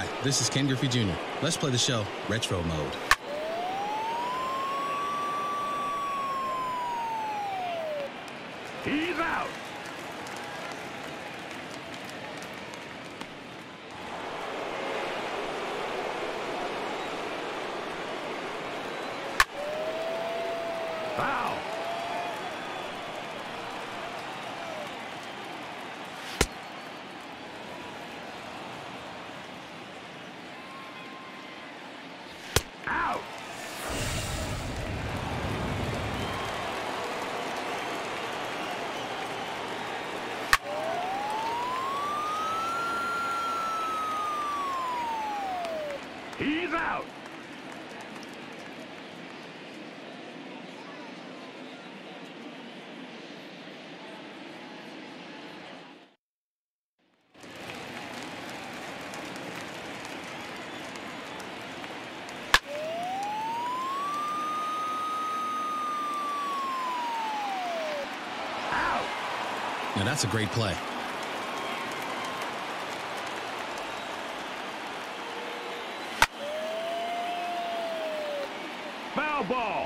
Hi, this is Ken Griffey Jr. Let's play the show Retro Mode. He's out. Foul. Out. He's out. Now that's a great play. Foul ball.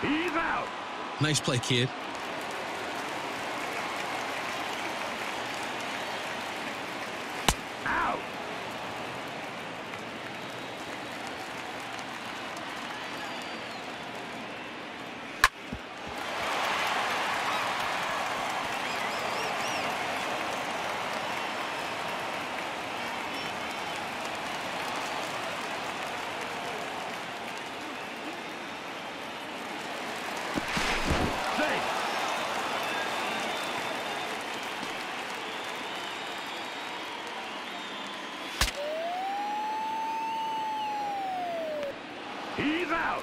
He's out. Nice play, kid. Out. Safe. He's out.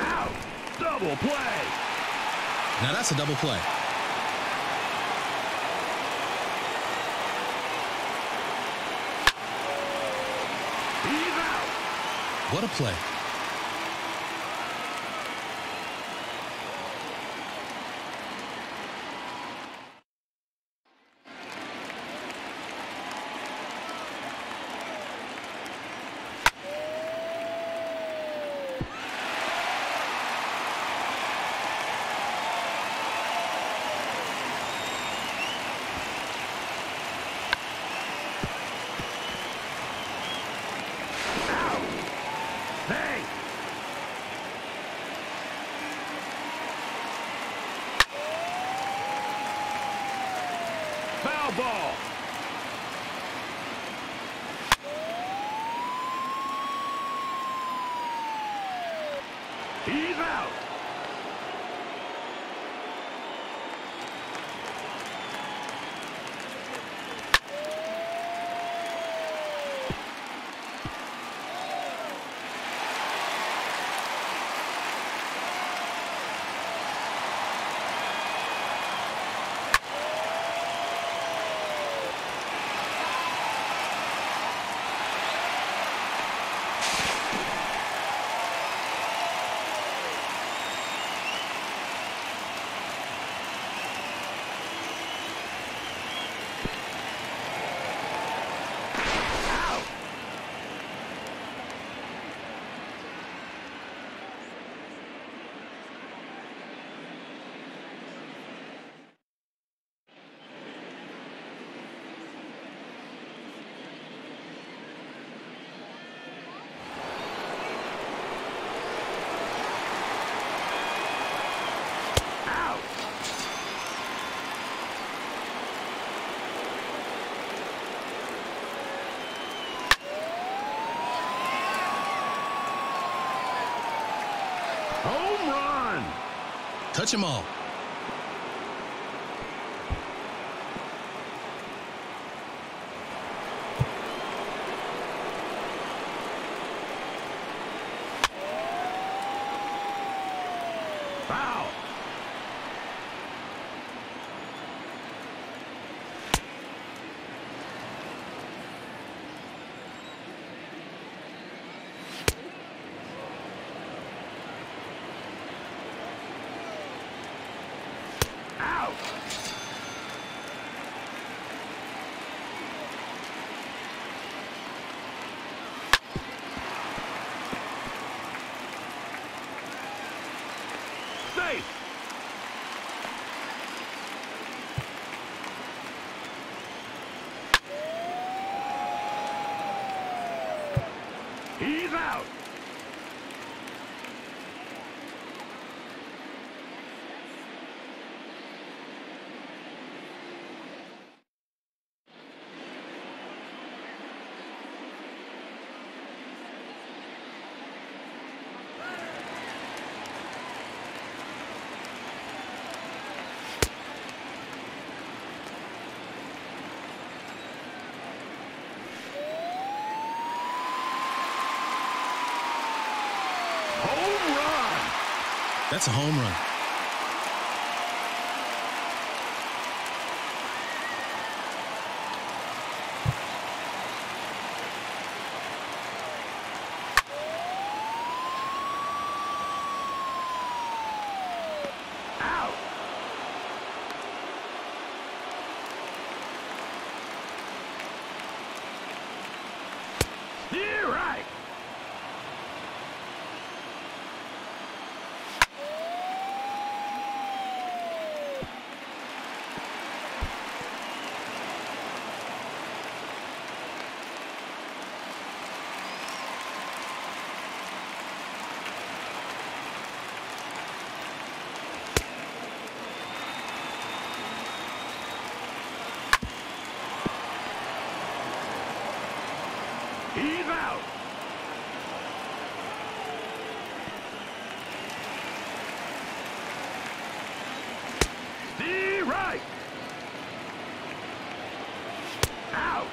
Out. Double play. Now that's a double play. What a play. Touch them all. Foul. Out. Safe. He's out. Home run. That's a home run. Out. Steer right. He's out. Steer right. Out.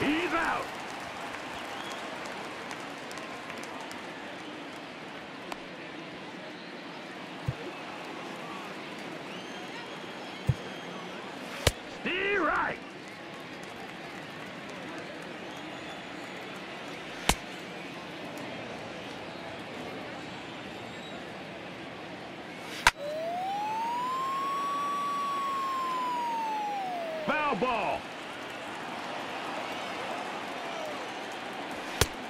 He's out. Stay right. Foul ball.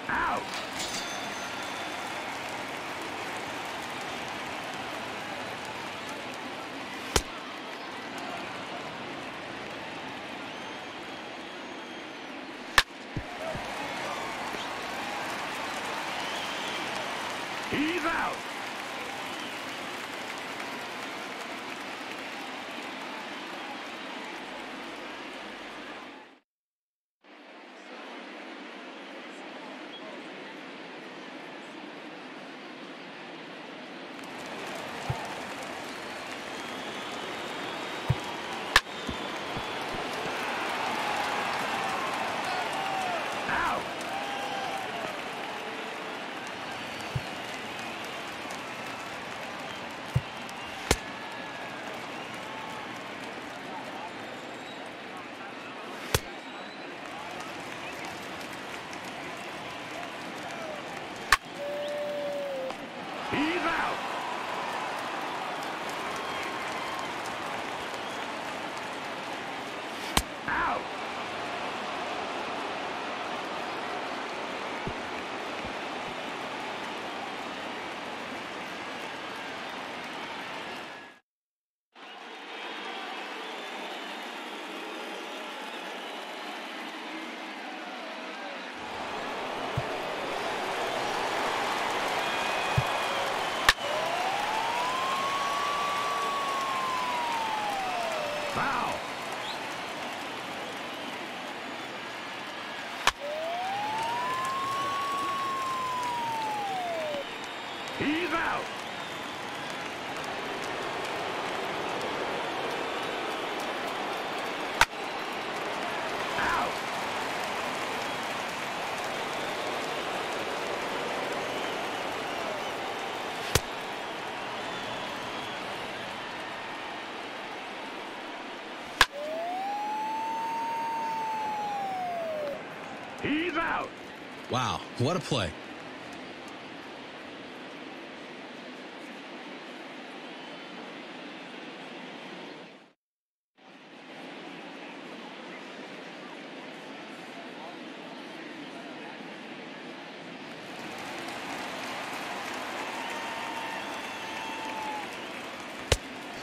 Out. He's out. Out. Foul. He's out. Out. He's out. Wow, what a play.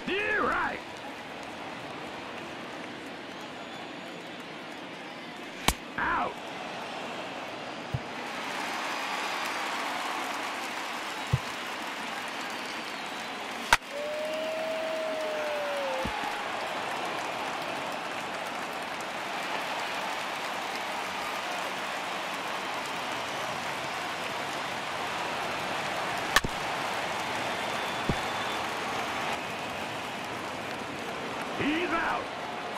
Steer right. Out. He's out.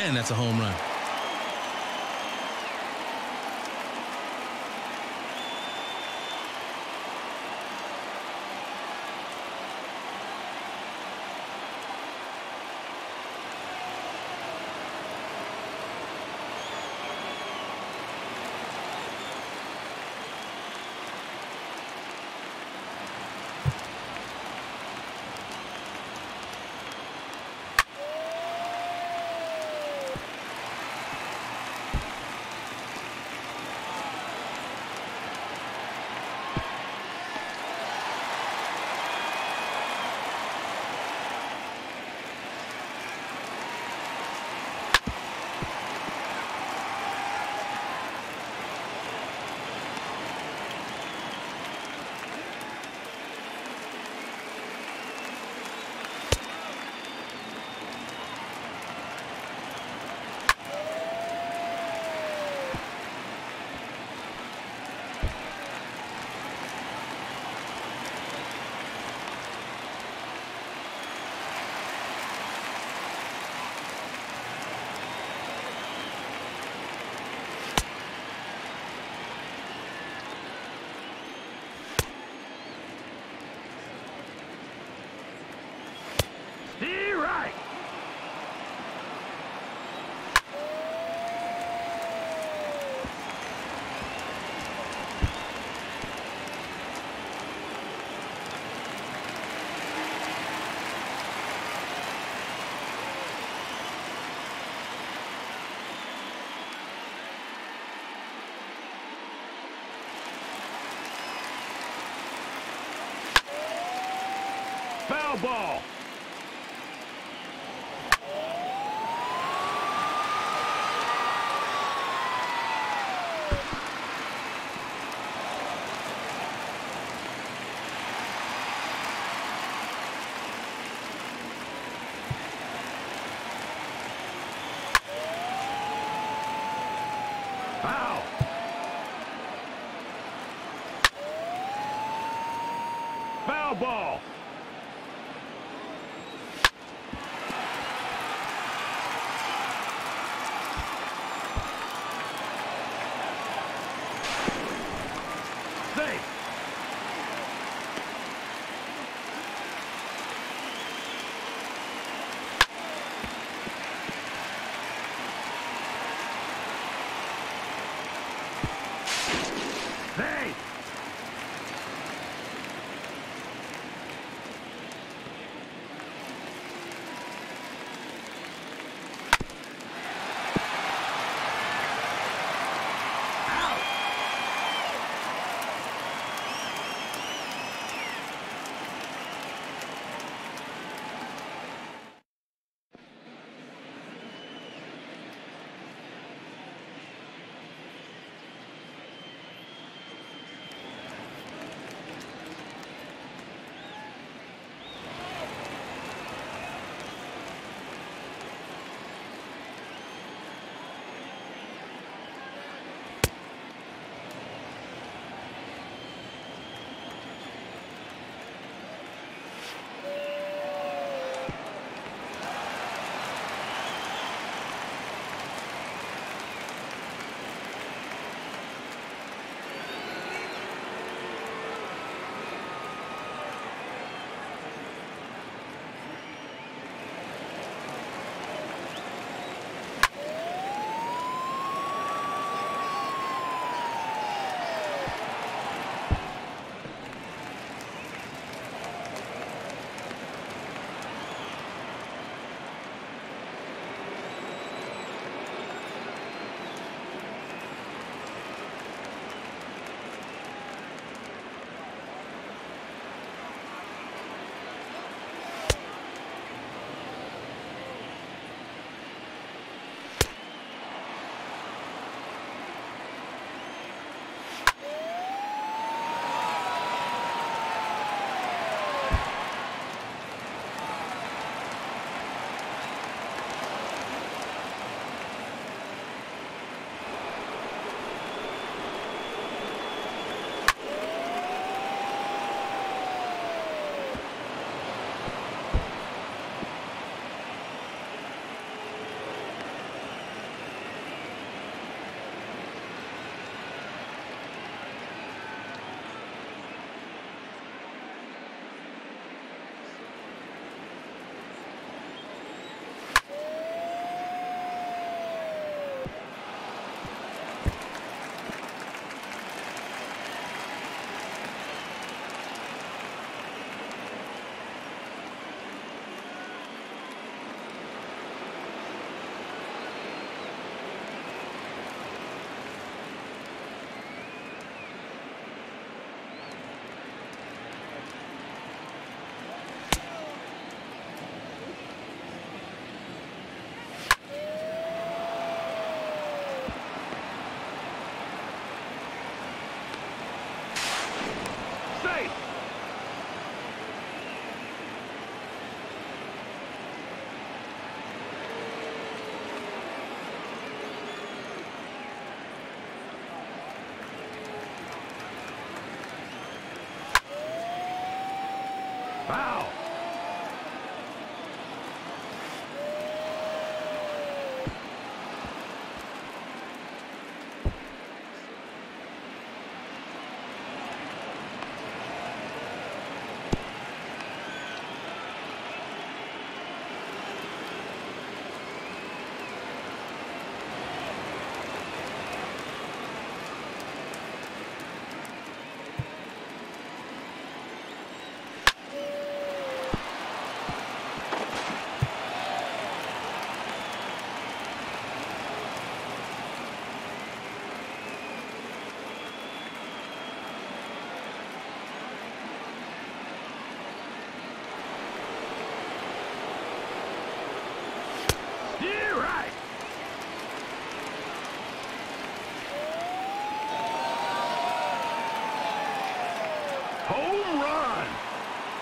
Man, that's a home run. Foul ball. Foul. Foul ball. Safe.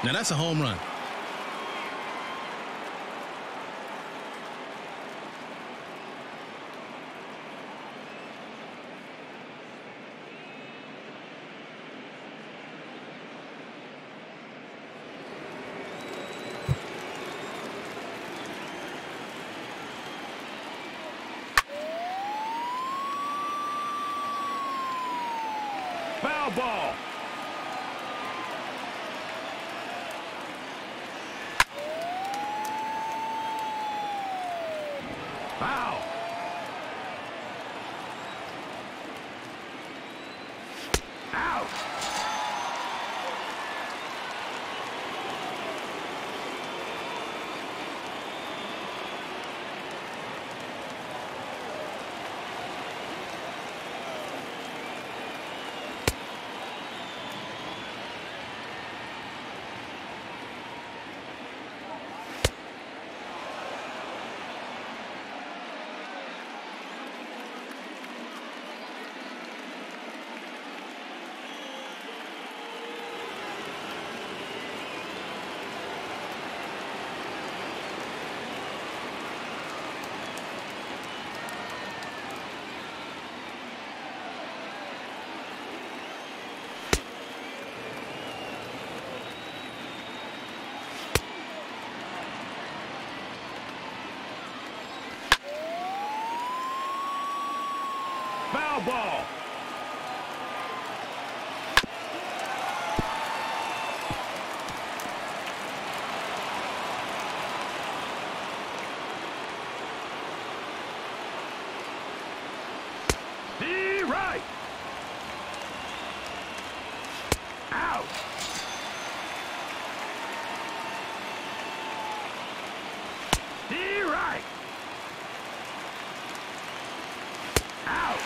Now that's a home run. Ball. Foul. Out. Ball. D right. Out. D right. Out.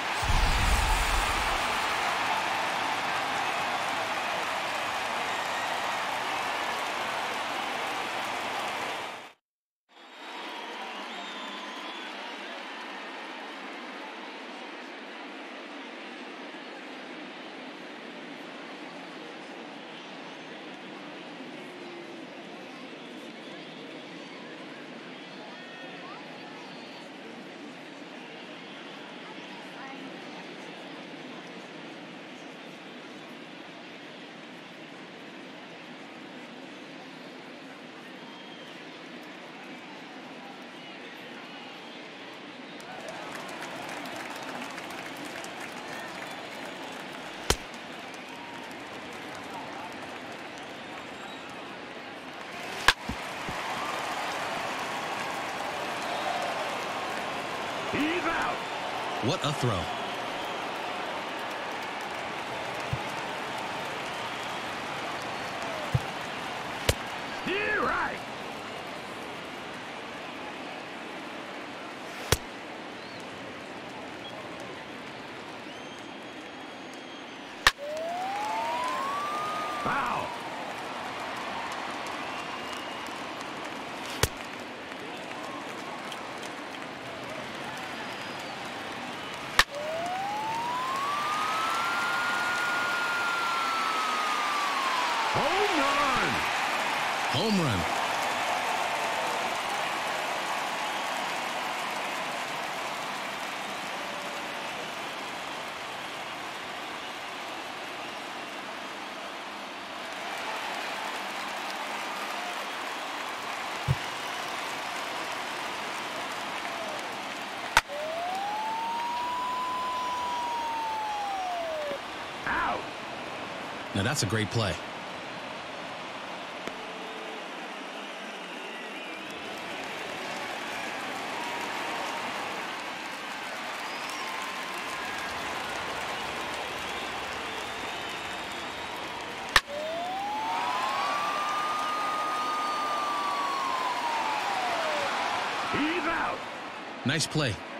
He's out. What a throw. D right. Foul. Home run. Home run. Now that's a great play. He's out. Nice play.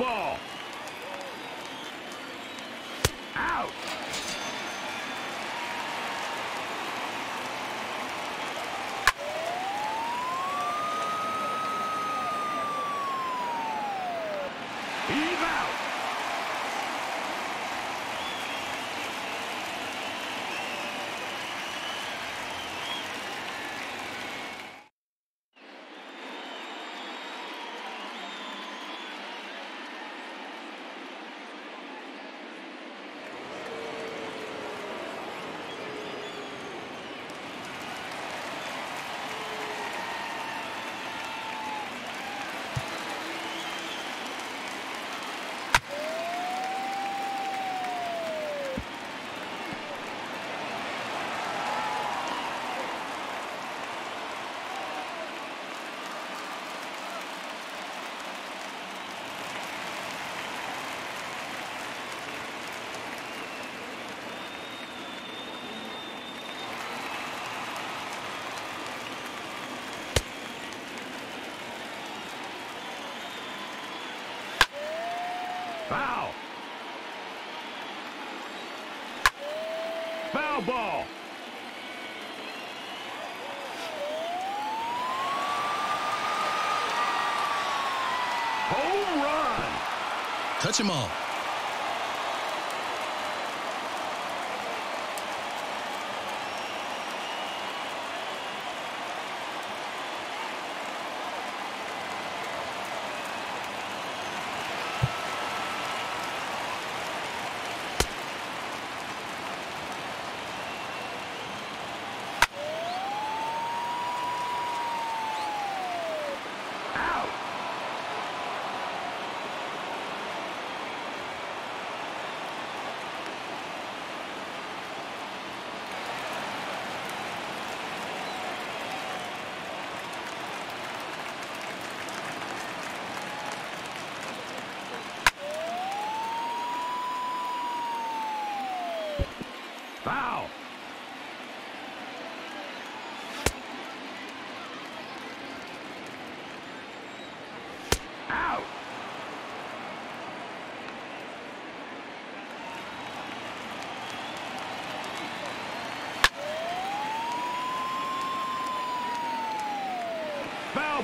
Ball! Touch them all.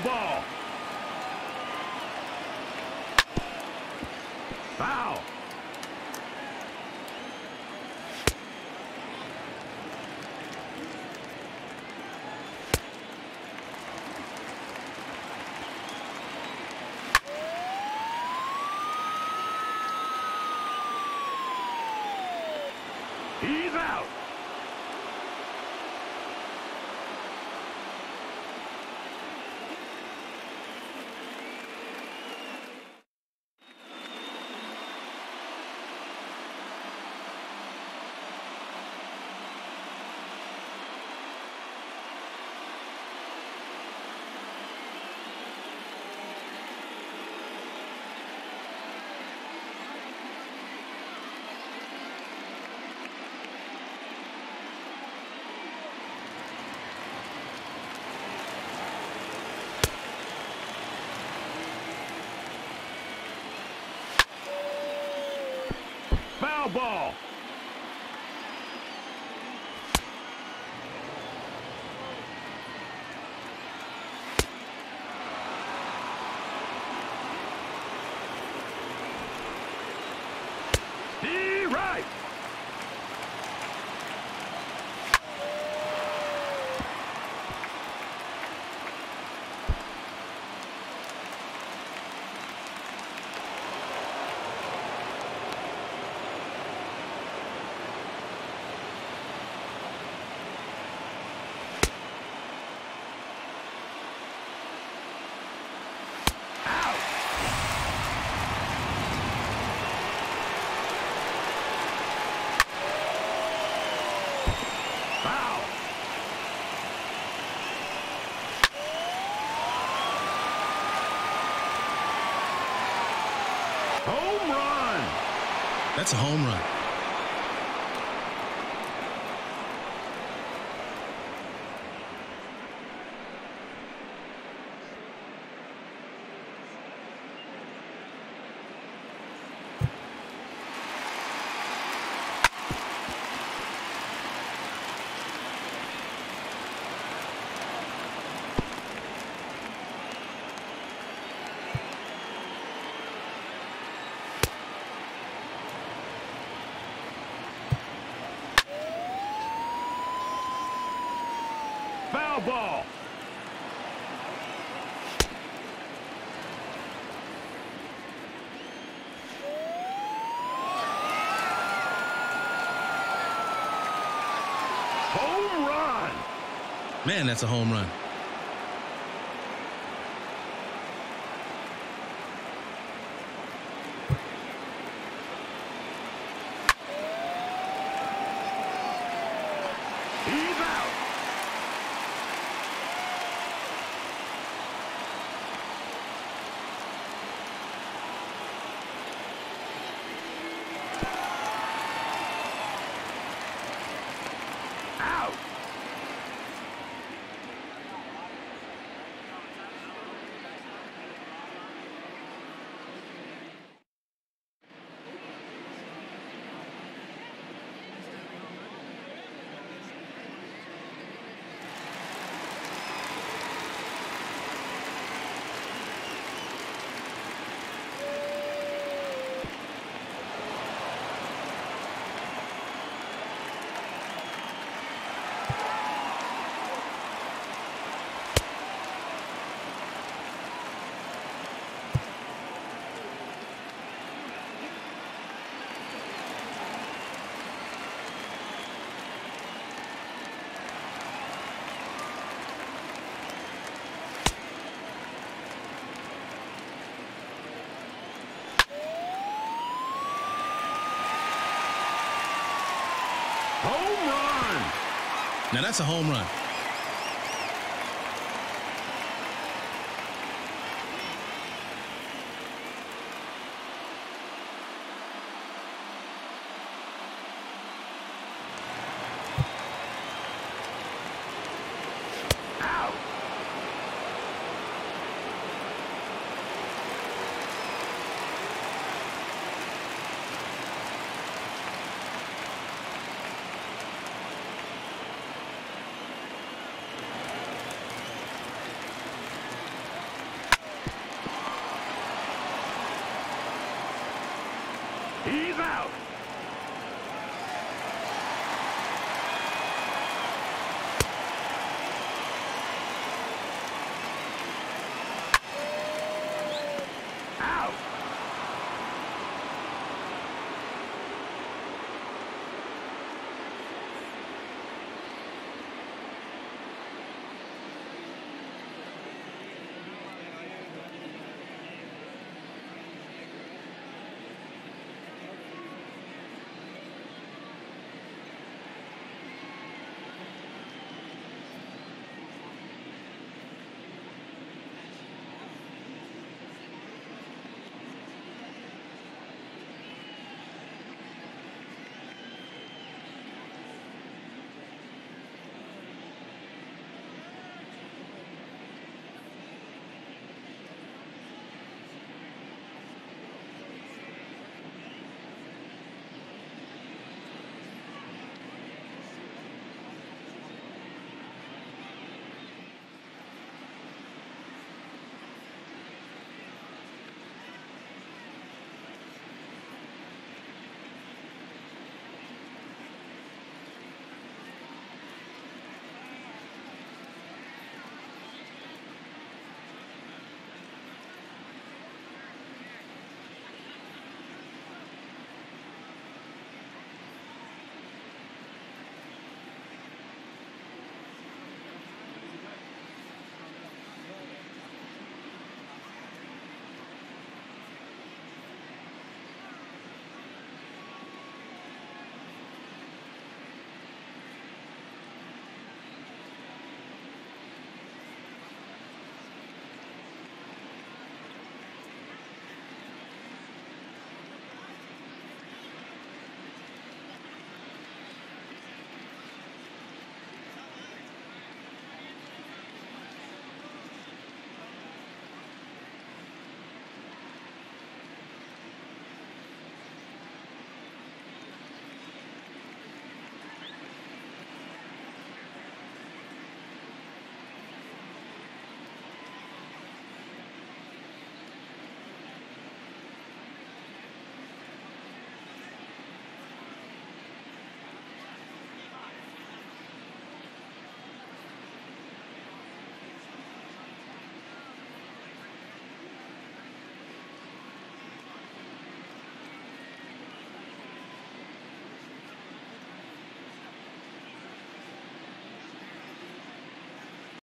Ball! He's out. Foul ball. He right. Out. Foul. Home run. That's a home run. Foul ball. Home run. Man, that's a home run. He's out. Out. Home run. Now that's a home run.